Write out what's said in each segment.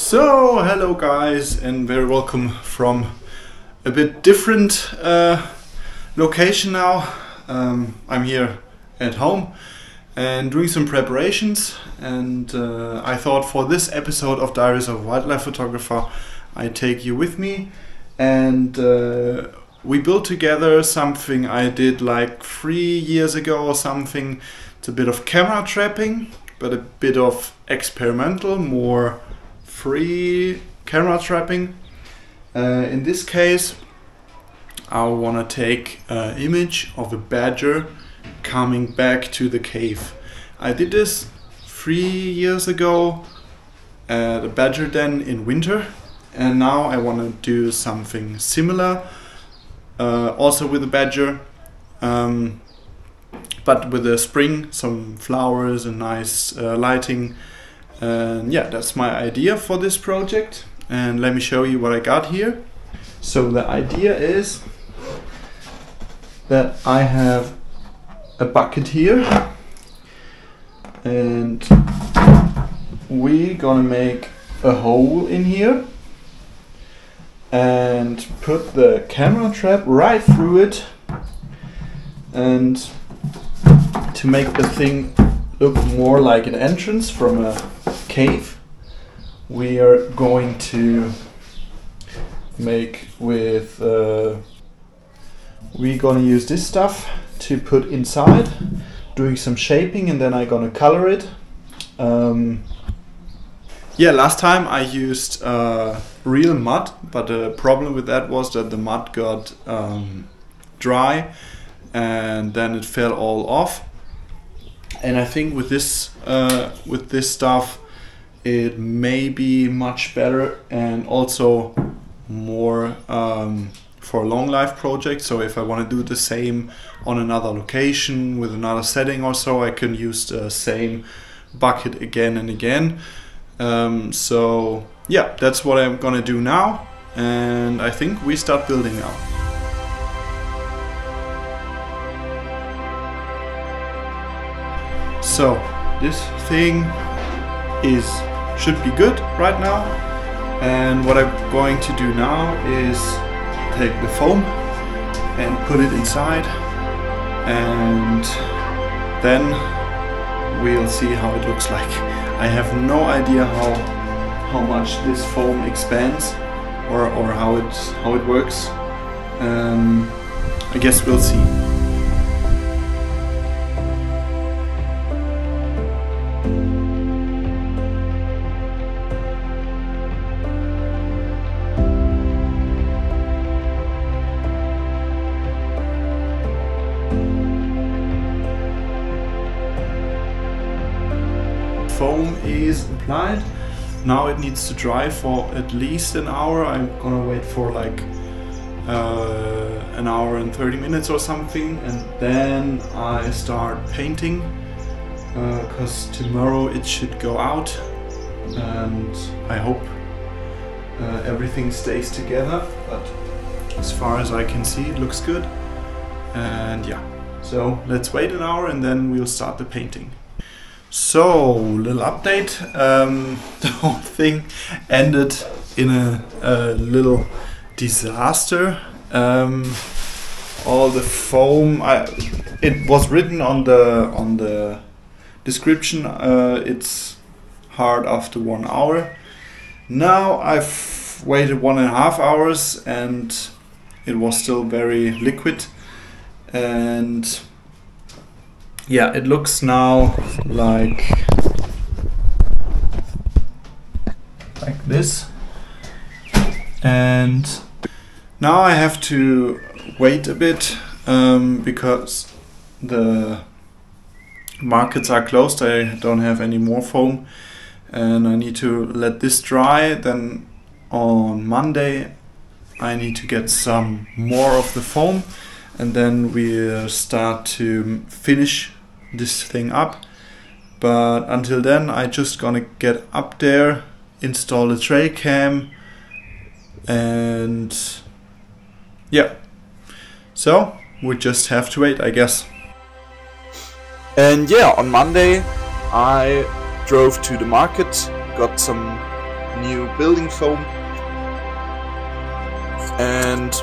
So, hello guys, and very welcome from a bit different uh, location now. Um, I'm here at home and doing some preparations, and uh, I thought for this episode of Diaries of Wildlife Photographer, I take you with me, and uh, we built together something I did like three years ago or something. It's a bit of camera trapping, but a bit of experimental, more free camera trapping. Uh, in this case, I want to take an image of a badger coming back to the cave. I did this three years ago at a badger den in winter, and now I want to do something similar, uh, also with a badger. Um, but with the spring, some flowers and nice uh, lighting and yeah, that's my idea for this project. And let me show you what I got here. So the idea is that I have a bucket here and we're gonna make a hole in here and put the camera trap right through it and to make the thing look more like an entrance from a cave. We are going to make with uh, we're gonna use this stuff to put inside doing some shaping and then I'm gonna color it. Um, yeah last time I used uh, real mud but the problem with that was that the mud got um, dry and then it fell all off. And I think with this uh, with this stuff it may be much better and also more um, for a long life project so if I want to do the same on another location with another setting or so I can use the same bucket again and again. Um, so yeah that's what I'm gonna do now and I think we start building now. So this thing is should be good right now. And what I'm going to do now is take the foam and put it inside and then we'll see how it looks like. I have no idea how how much this foam expands or, or how it how it works. Um, I guess we'll see. Foam is applied. Now it needs to dry for at least an hour. I'm gonna wait for like uh, an hour and 30 minutes or something and then I start painting because uh, tomorrow it should go out and I hope uh, everything stays together but as far as I can see it looks good and yeah so let's wait an hour and then we'll start the painting. So, little update. Um, the whole thing ended in a, a little disaster. Um, all the foam. I, it was written on the on the description. Uh, it's hard after one hour. Now I've waited one and a half hours and it was still very liquid and yeah, it looks now like like this. And now I have to wait a bit um, because the markets are closed. I don't have any more foam and I need to let this dry. Then on Monday I need to get some more of the foam and then we start to finish this thing up. But until then, I just gonna get up there, install the trail cam, and yeah. So we just have to wait, I guess. And yeah, on Monday I drove to the market, got some new building foam. And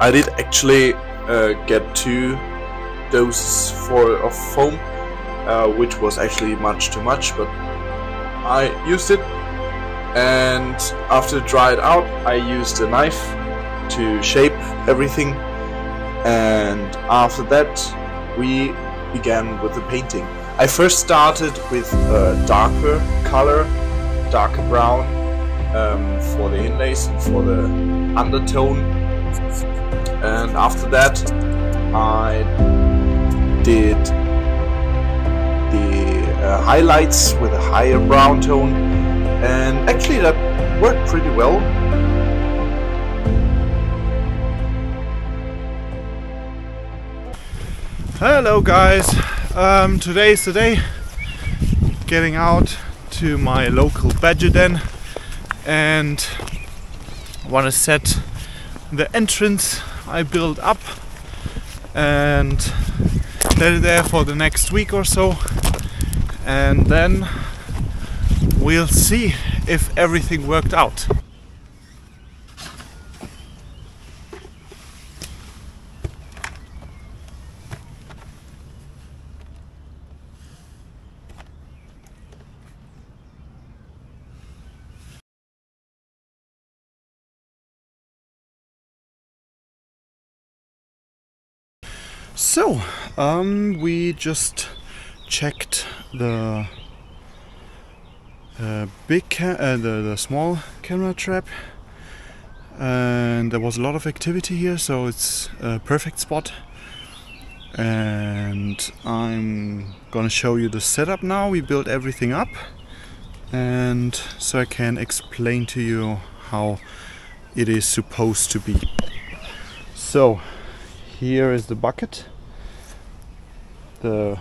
I did actually uh, get two doses for of foam, uh, which was actually much too much, but I used it. And after it dried out, I used a knife to shape everything. And after that, we began with the painting. I first started with a darker color, darker brown um, for the inlays and for the undertone. And after that, I did the uh, highlights with a higher brown tone, and actually that worked pretty well. Hello guys, um, today's the day. Getting out to my local badger den. And I want to set the entrance I built up. And it there for the next week or so and then we'll see if everything worked out. So, um, we just checked the uh, big uh, the, the small camera trap and there was a lot of activity here so it's a perfect spot. And I'm gonna show you the setup now. We built everything up and so I can explain to you how it is supposed to be. So here is the bucket the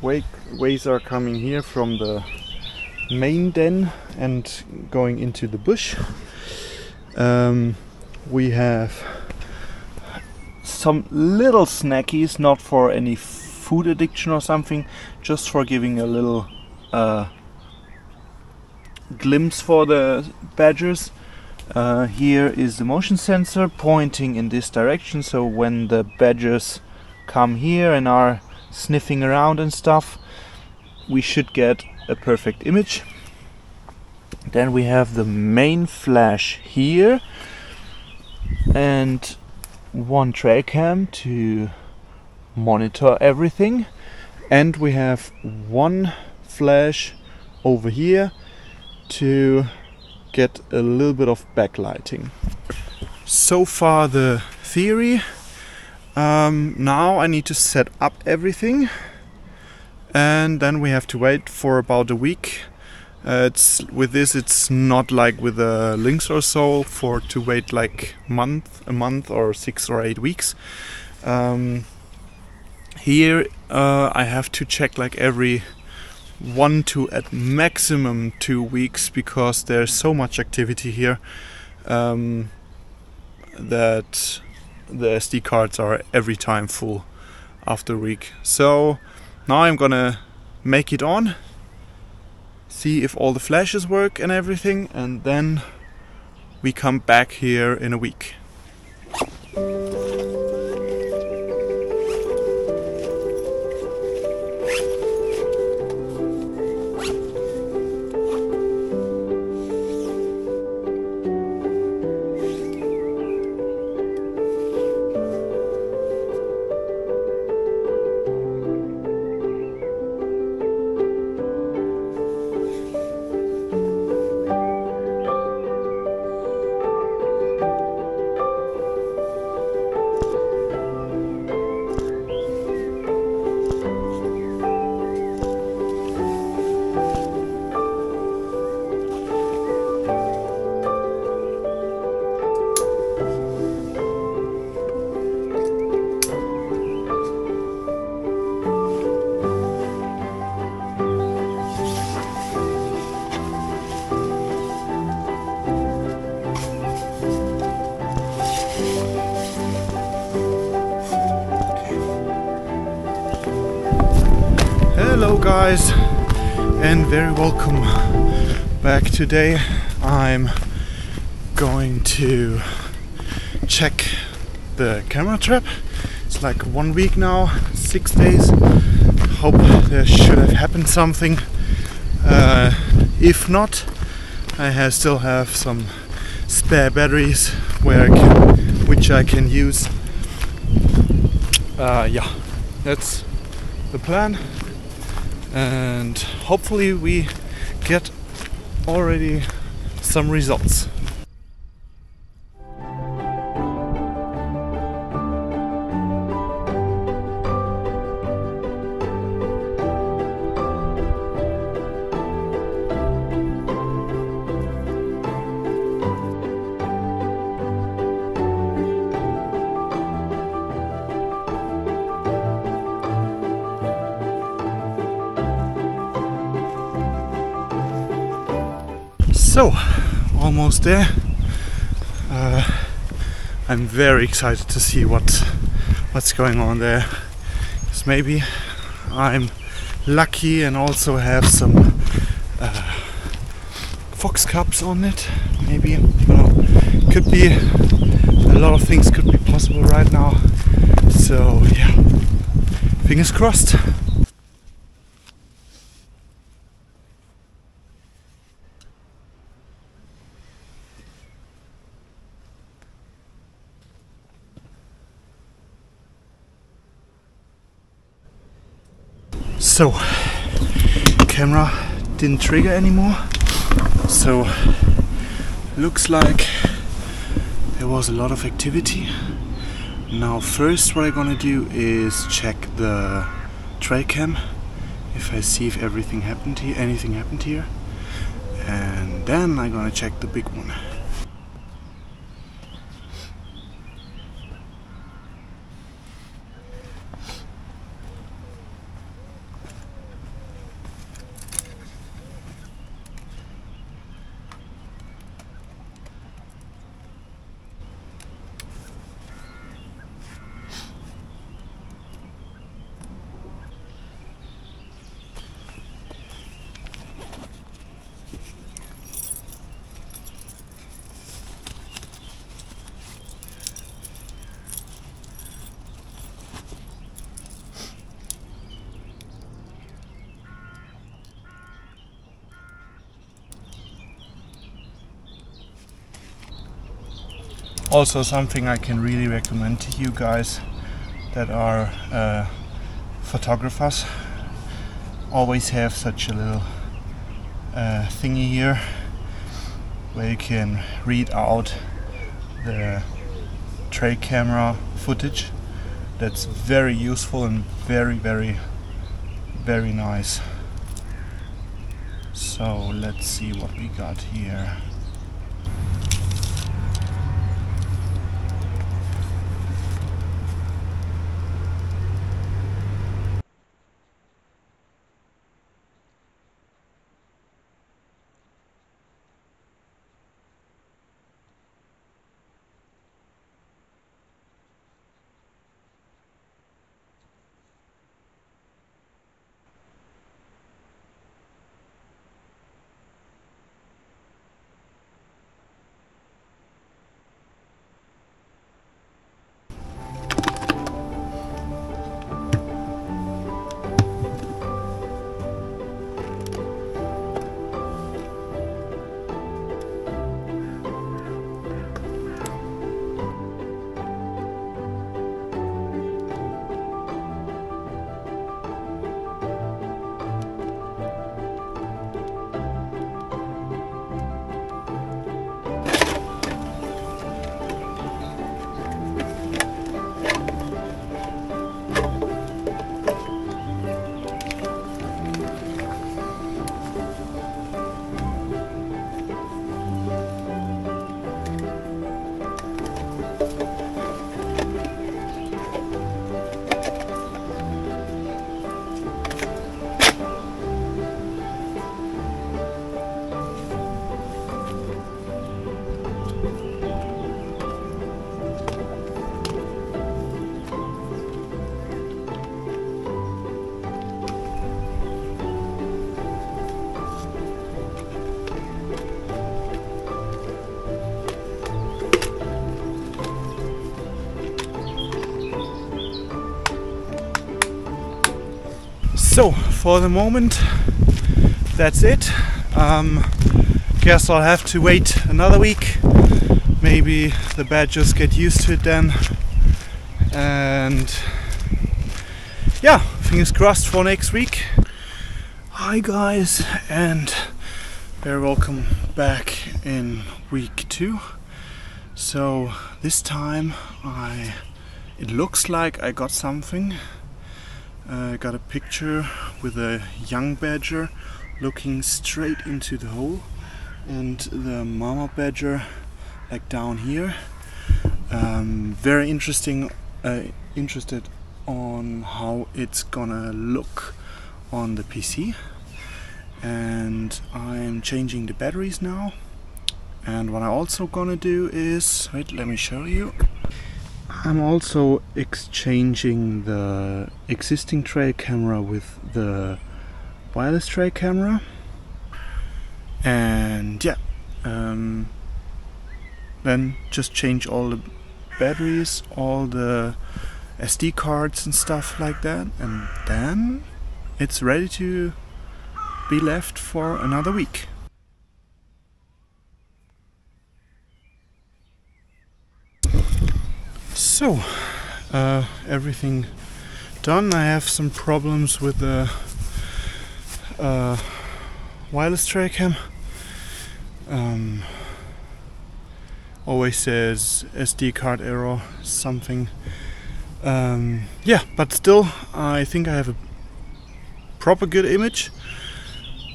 ways are coming here from the main den and going into the bush. Um, we have some little snackies not for any food addiction or something just for giving a little uh, glimpse for the badgers. Uh, here is the motion sensor pointing in this direction so when the badgers come here and are sniffing around and stuff we should get a perfect image then we have the main flash here and one trail cam to monitor everything and we have one flash over here to get a little bit of backlighting. So far the theory. Um, now I need to set up everything and then we have to wait for about a week. Uh, it's with this it's not like with the Lynx or so for to wait like month a month or six or eight weeks. Um, here uh, I have to check like every one to at maximum two weeks because there's so much activity here um, that the SD cards are every time full after a week. So now I'm gonna make it on, see if all the flashes work and everything, and then we come back here in a week. Guys and very welcome back today. I'm going to check the camera trap. It's like one week now, six days. Hope there should have happened something. Uh, if not, I have still have some spare batteries where I can, which I can use. Uh, yeah, that's the plan, and hopefully we get already some results. So, almost there. Uh, I'm very excited to see what what's going on there. Because maybe I'm lucky and also have some uh, fox cups on it. Maybe know, could be a lot of things could be possible right now. So yeah, fingers crossed. So, camera didn't trigger anymore. So, looks like there was a lot of activity. Now, first, what I'm gonna do is check the trail cam if I see if everything happened here, anything happened here, and then I'm gonna check the big one. Also something I can really recommend to you guys that are uh, photographers always have such a little uh, thingy here where you can read out the trail camera footage. That's very useful and very very very nice. So let's see what we got here So for the moment, that's it. Um, guess I'll have to wait another week. Maybe the badgers get used to it then. And yeah, fingers crossed for next week. Hi guys, and very welcome back in week two. So this time I it looks like I got something. Uh, I got a picture with a young badger looking straight into the hole. And the mama badger like down here. Um, very interesting, uh, interested on how it's gonna look on the PC and I'm changing the batteries now. And what I'm also gonna do is wait let me show you I'm also exchanging the existing trail camera with the wireless trail camera. And yeah um, then just change all the batteries all the SD cards and stuff like that. And then it's ready to be left for another week So, uh, everything done. I have some problems with the uh, wireless trail cam. Um, always says SD card error, something. Um, yeah, but still, I think I have a proper good image.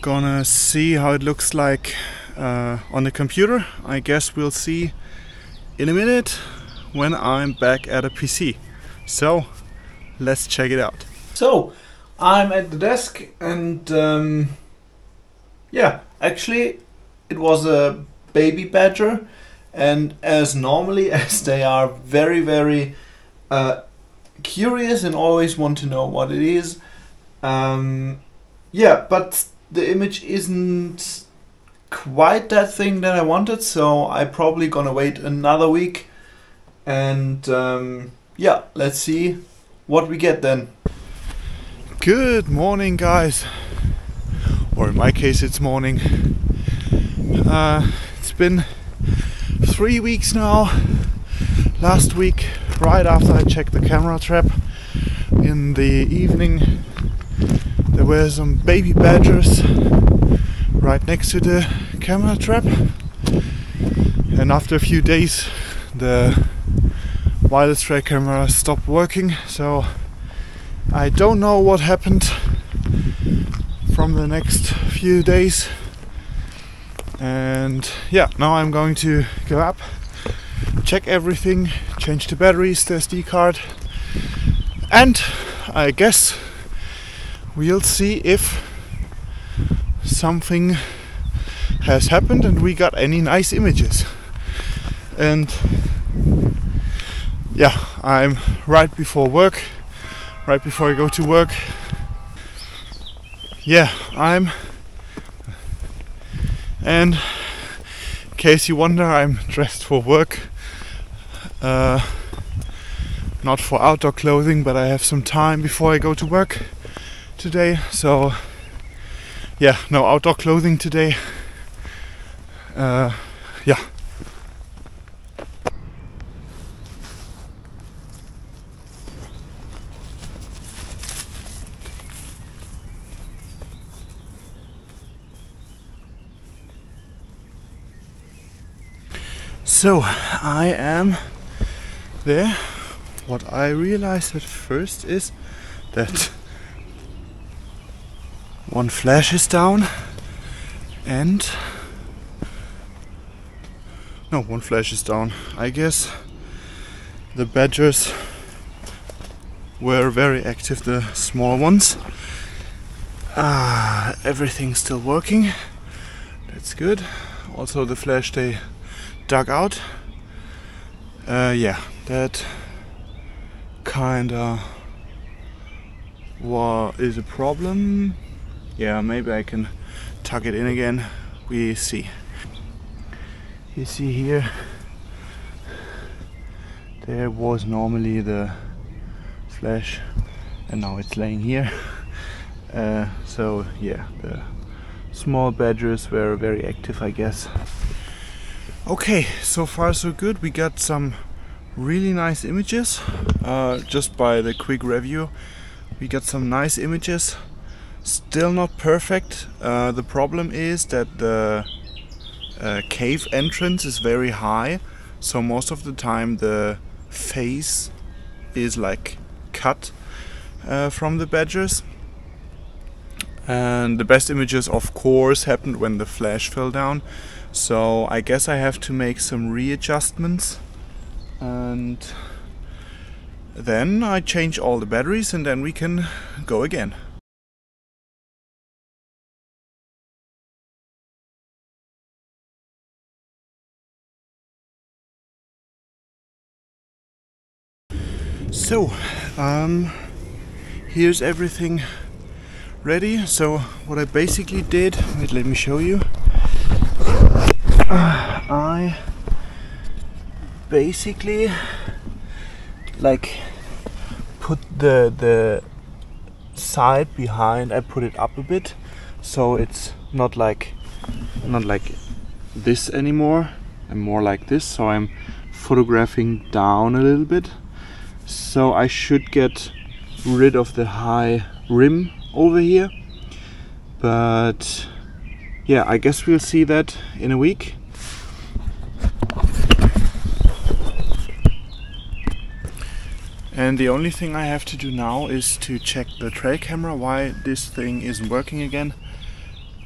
Gonna see how it looks like uh, on the computer. I guess we'll see in a minute when I'm back at a PC. So let's check it out. So I'm at the desk and um, yeah, actually it was a baby badger and as normally as they are very very uh, curious and always want to know what it is um, yeah but the image isn't quite that thing that I wanted so I probably gonna wait another week and um, yeah, let's see what we get then. Good morning, guys, or in my case, it's morning. Uh, it's been three weeks now. Last week, right after I checked the camera trap in the evening, there were some baby badgers right next to the camera trap, and after a few days, the wireless trail camera stopped working. So I don't know what happened from the next few days. And yeah now I'm going to go up check everything change the batteries the SD card. And I guess we'll see if something has happened and we got any nice images. And yeah, I'm right before work, right before I go to work. Yeah, I'm. And in case you wonder, I'm dressed for work. Uh, not for outdoor clothing, but I have some time before I go to work today. So, yeah, no outdoor clothing today. Uh, yeah. So I am there. What I realized at first is that one flash is down and no one flash is down. I guess the badgers were very active, the small ones. Ah, everything's still working. That's good. Also the flash they dug out. Uh, yeah, that kinda wa is a problem. Yeah, maybe I can tuck it in again. We see. You see here, there was normally the flash and now it's laying here. Uh, so yeah, the small badgers were very active, I guess. Okay, so far so good. We got some really nice images uh, just by the quick review. We got some nice images. Still not perfect. Uh, the problem is that the uh, cave entrance is very high, so most of the time the face is like cut uh, from the badgers. And the best images, of course, happened when the flash fell down. So I guess I have to make some readjustments. And then I change all the batteries and then we can go again. So, um, here's everything ready. So, what I basically did, wait, let me show you. I basically like put the the side behind. I put it up a bit, so it's not like not like this anymore. I'm more like this. So I'm photographing down a little bit so I should get rid of the high rim over here but yeah I guess we'll see that in a week and the only thing I have to do now is to check the trail camera why this thing isn't working again.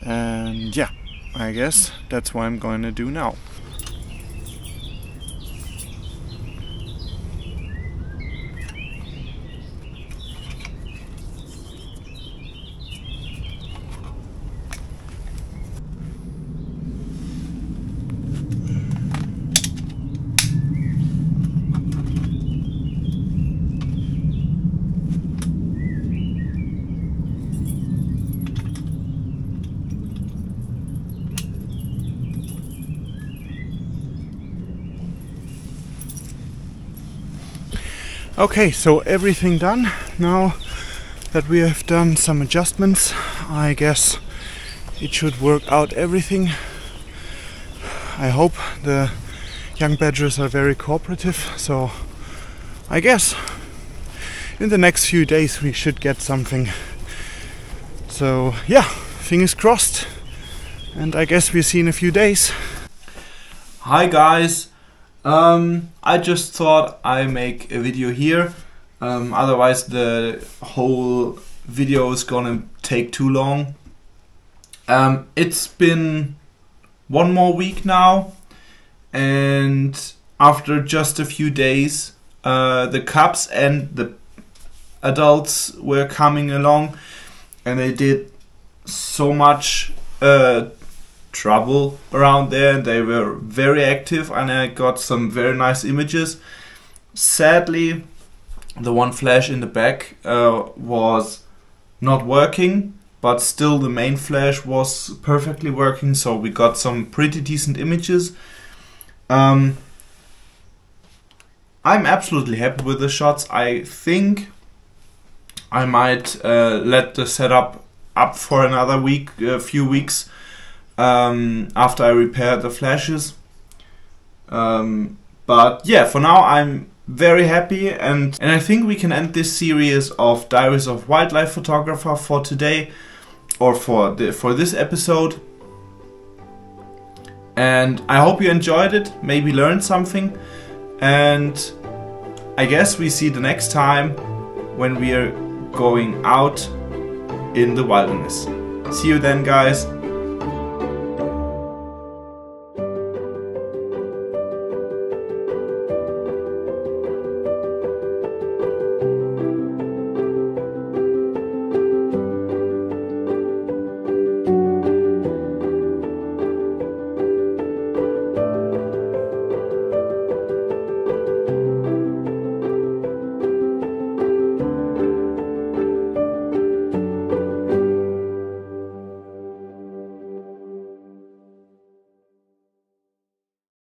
And yeah I guess that's what I'm going to do now Okay, so everything done. Now that we have done some adjustments, I guess it should work out everything. I hope the young badgers are very cooperative, so I guess in the next few days we should get something. So yeah, fingers crossed, and I guess we'll see in a few days. Hi guys, um, I just thought I make a video here. Um, otherwise, the whole video is gonna take too long. Um, it's been one more week now, and after just a few days, uh, the cubs and the adults were coming along, and they did so much uh, trouble around there and they were very active and I got some very nice images. Sadly, the one flash in the back uh, was not working but still the main flash was perfectly working so we got some pretty decent images. Um, I'm absolutely happy with the shots. I think I might uh, let the setup up for another week, a few weeks um, after I repair the flashes. Um, but yeah, for now I'm very happy and, and I think we can end this series of Diaries of Wildlife Photographer for today or for the for this episode. And I hope you enjoyed it, maybe learned something. And I guess we see the next time when we are going out in the wilderness. See you then guys.